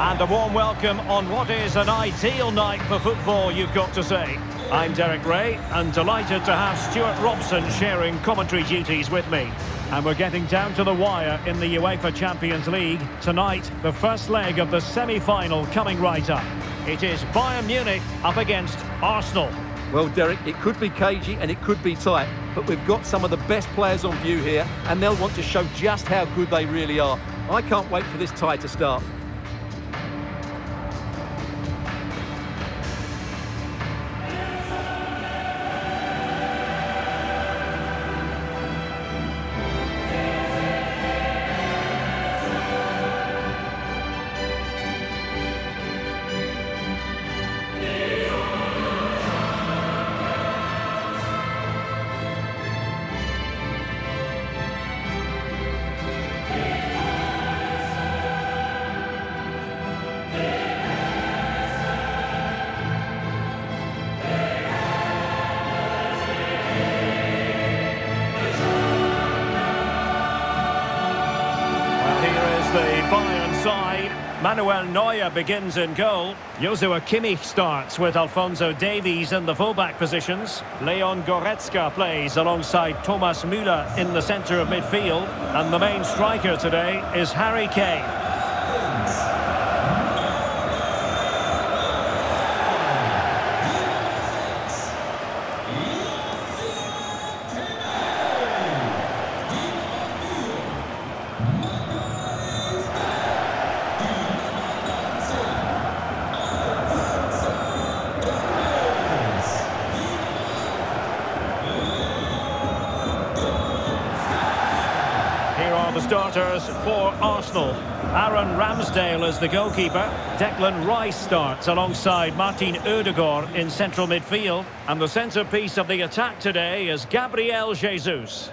And a warm welcome on what is an ideal night for football, you've got to say. I'm Derek Rae, and delighted to have Stewart Robson sharing commentary duties with me. And we're getting down to the wire in the UEFA Champions League. Tonight, the first leg of the semi-final coming right up. It is Bayern Munich up against Arsenal. Well, Derek, it could be cagey and it could be tight, but we've got some of the best players on view here, and they'll want to show just how good they really are. I can't wait for this tie to start. Manuel Neuer begins in goal. Joshua Kimmich starts with Alphonso Davies in the fullback positions. Leon Goretzka plays alongside Thomas Müller in the centre of midfield. And the main striker today is Harry Kane. The starters for Arsenal. Aaron Ramsdale is the goalkeeper. Declan Rice starts alongside Martin Odegaard in central midfield. And the centrepiece of the attack today is Gabriel Jesus.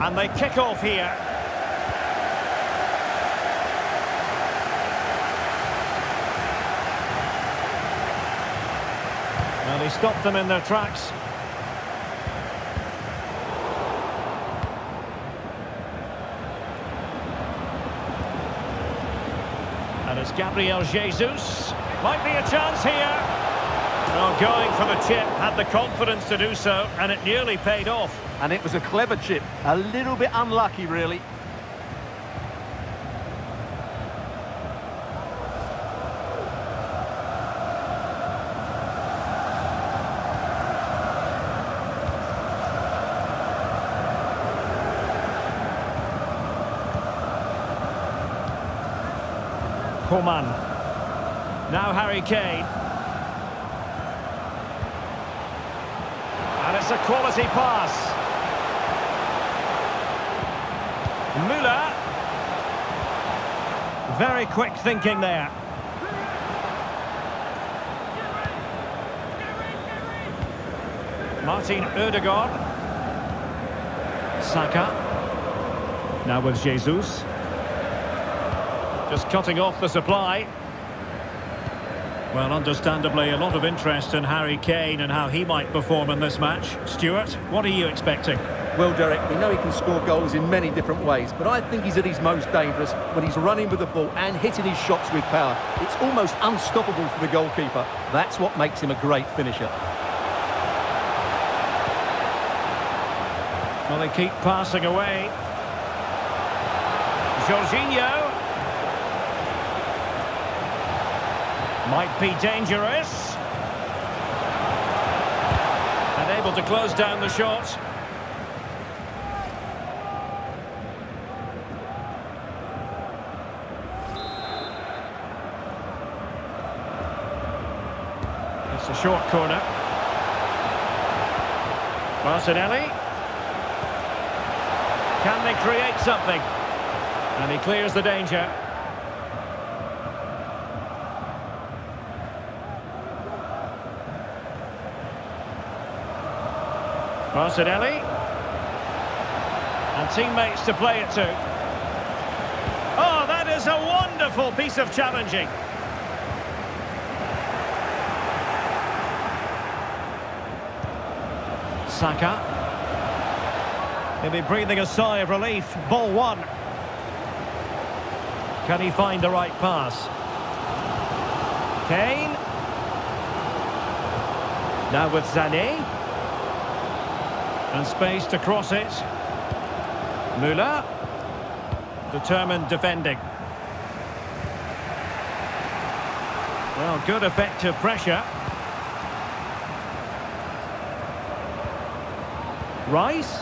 And they kick off here. He stopped them in their tracks. And it's Gabriel Jesus. Might be a chance here. Well, going for the chip, had the confidence to do so, and it nearly paid off. And it was a clever chip. A little bit unlucky, really. Now Harry Kane. And it's a quality pass. Müller. Very quick thinking there. Martin Odegaard. Saka. Now with Jesus. Just cutting off the supply. Well, understandably, a lot of interest in Harry Kane and how he might perform in this match. Stewart, what are you expecting? Well, Derek, we know he can score goals in many different ways, but I think he's at his most dangerous when he's running with the ball and hitting his shots with power. It's almost unstoppable for the goalkeeper. That's what makes him a great finisher. Well, they keep passing away. Jorginho. Might be dangerous. And able to close down the shot. It's a short corner. Martinelli. Can they create something? And he clears the danger. Martinelli. And teammates to play it to. Oh, that is a wonderful piece of challenging. Saka. He'll be breathing a sigh of relief. Ball one. Can he find the right pass? Kane. Now with Sané. And space to cross it. Müller. Determined defending. Well, good effective pressure. Rice.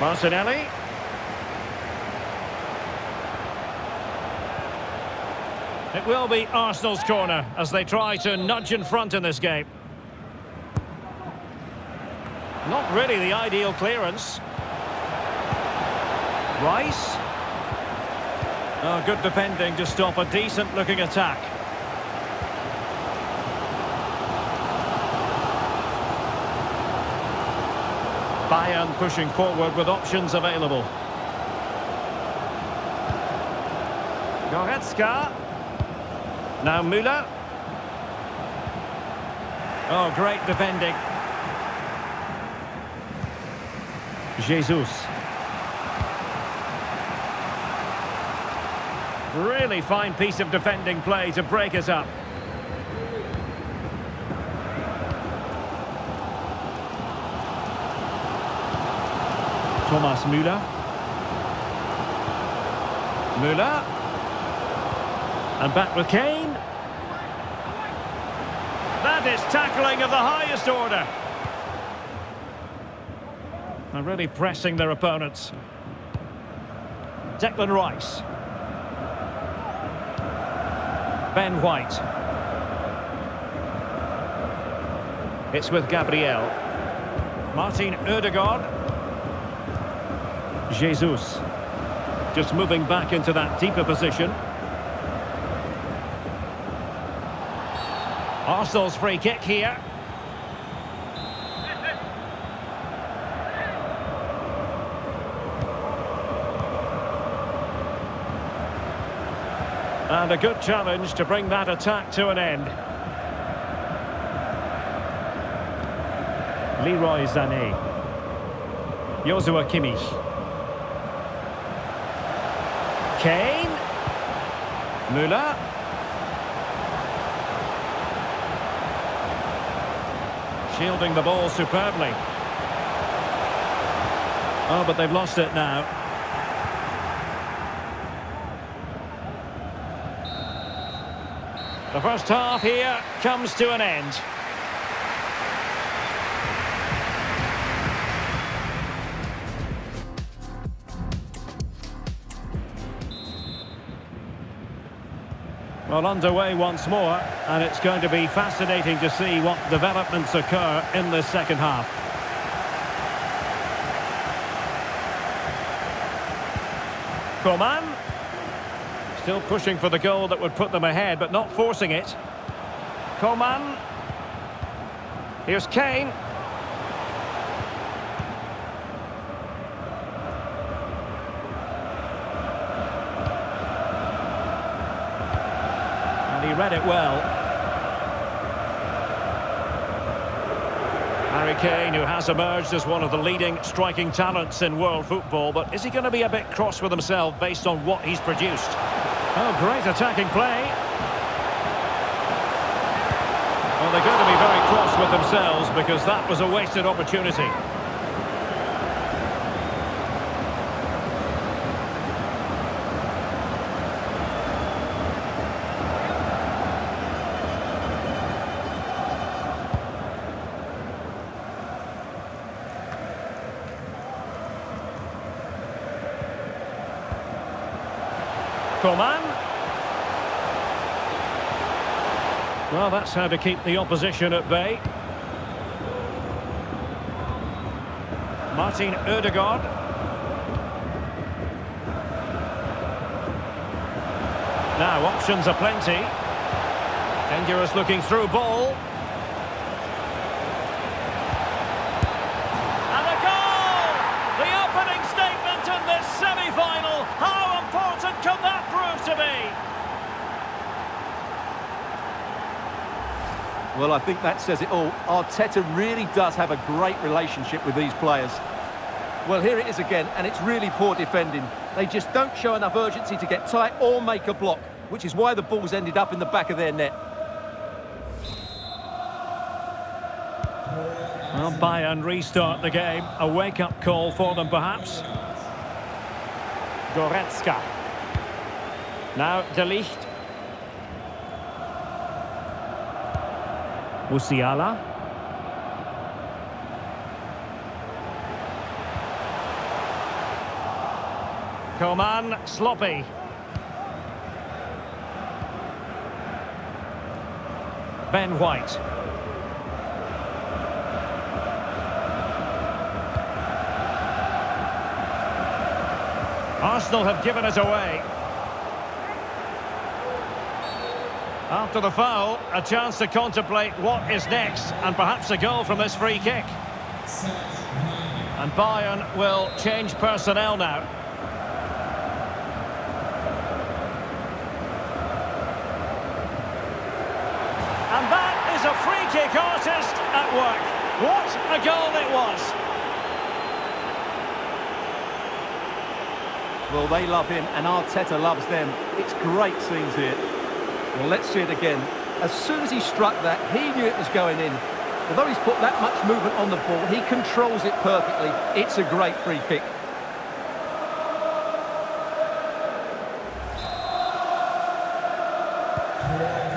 Martinelli. It will be Arsenal's corner as they try to nudge in front in this game. Not really the ideal clearance. Rice. Oh, good defending to stop a decent-looking attack. Bayern pushing forward with options available. Goretzka. Now Müller. Oh, great defending. Jesus. Really fine piece of defending play to break us up. Thomas Müller. Müller. And back with Kane. That is tackling of the highest order. And really pressing their opponents. Declan Rice. Ben White. It's with Gabriel. Martin Odegaard. Jesus. Just moving back into that deeper position. Arsenal's free kick here. And a good challenge to bring that attack to an end. Leroy Sané. Joshua Kimmich. Kane. Müller. Shielding the ball superbly. Oh, but they've lost it now. The first half here comes to an end. Well, underway once more, and it's going to be fascinating to see what developments occur in the second half. Coman. Still pushing for the goal that would put them ahead, but not forcing it. Coman. Here's Kane. Read it well. Harry Kane, who has emerged as one of the leading striking talents in world football, but is he going to be a bit cross with himself based on what he's produced? Oh, great attacking play. Well, they're going to be very cross with themselves because that was a wasted opportunity. Coman. Well, that's how to keep the opposition at bay. Martin Odegaard. Now, options are plenty. Dangerous looking through ball. Well, I think that says it all. Arteta really does have a great relationship with these players. Well, here it is again, and it's really poor defending. They just don't show enough urgency to get tight or make a block, which is why the ball's ended up in the back of their net. Well, Bayern restart the game. A wake-up call for them, perhaps. Goretzka. Now, De Ligt. Musiala. Coman, sloppy. Ben White. Arsenal have given it away. After the foul, a chance to contemplate what is next, and perhaps a goal from this free kick. And Bayern will change personnel now. And that is a free kick artist at work. What a goal it was! Well, they love him, and Arteta loves them. It's great scenes here. Well, let's see it again. As soon as he struck that, he knew it was going in. Although he's put that much movement on the ball, he controls it perfectly. It's a great free kick.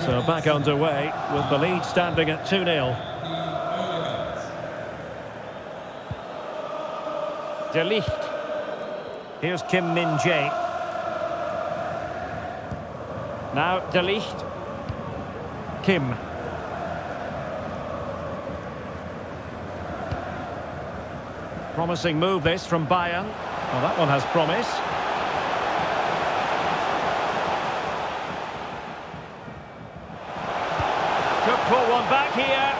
So back underway with the lead standing at 2-0. De Ligt. Here's Kim Min Jae. Now De Ligt. Kim. Promising move this from Bayern. Well, that one has promise. Could pull one back here.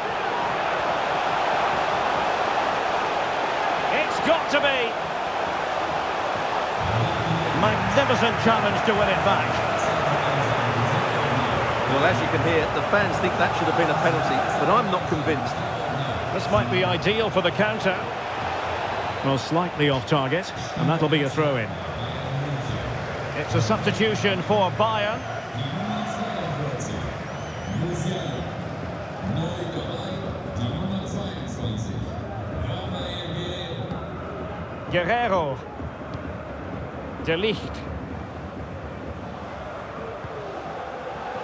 It's got to be. Magnificent challenge to win it back. Well, as you can hear, the fans think that should have been a penalty, but I'm not convinced. This might be ideal for the counter. Well, slightly off target, and that'll be a throw-in. It's a substitution for Bayern. Guerreiro. De Ligt.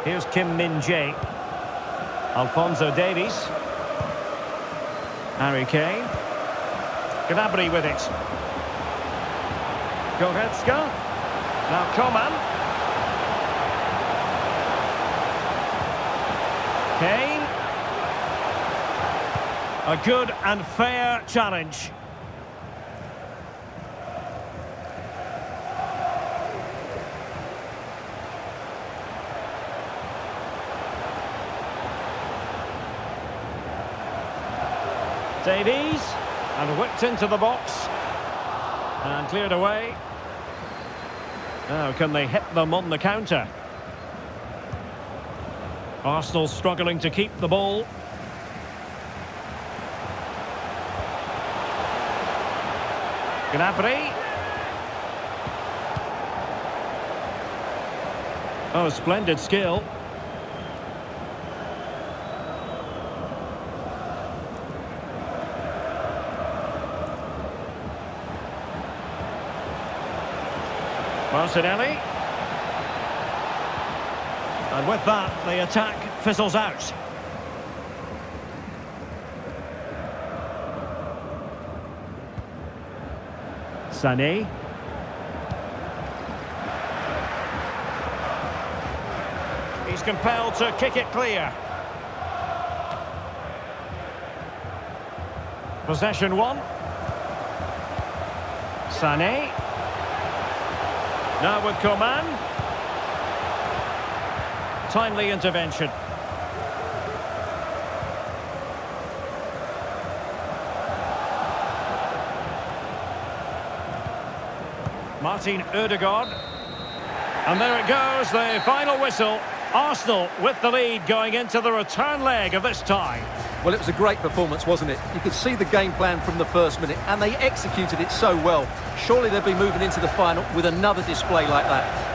Here's Kim Min Jae. Alphonso Davies. Harry Kane. Gnabry with it. Goretzka. Now Coman. Kane. A good and fair challenge. Davies, and whipped into the box. And cleared away. Now, can they hit them on the counter? Arsenal struggling to keep the ball. Gnabry. Oh, splendid skill. Martinelli. And with that, the attack fizzles out. Sané. He's compelled to kick it clear. Possession one. Sané. Now with Coman. Timely intervention. Martin Odegaard. And there it goes, the final whistle. Arsenal with the lead going into the return leg of this tie. Well, it was a great performance, wasn't it? You could see the game plan from the first minute, and they executed it so well. Surely they'll be moving into the final with another display like that.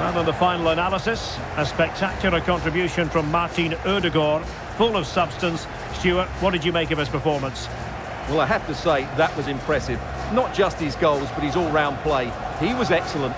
Well, in the final analysis, a spectacular contribution from Martin Odegaard, full of substance. Stewart, what did you make of his performance? Well, I have to say, that was impressive. Not just his goals, but his all-round play. He was excellent.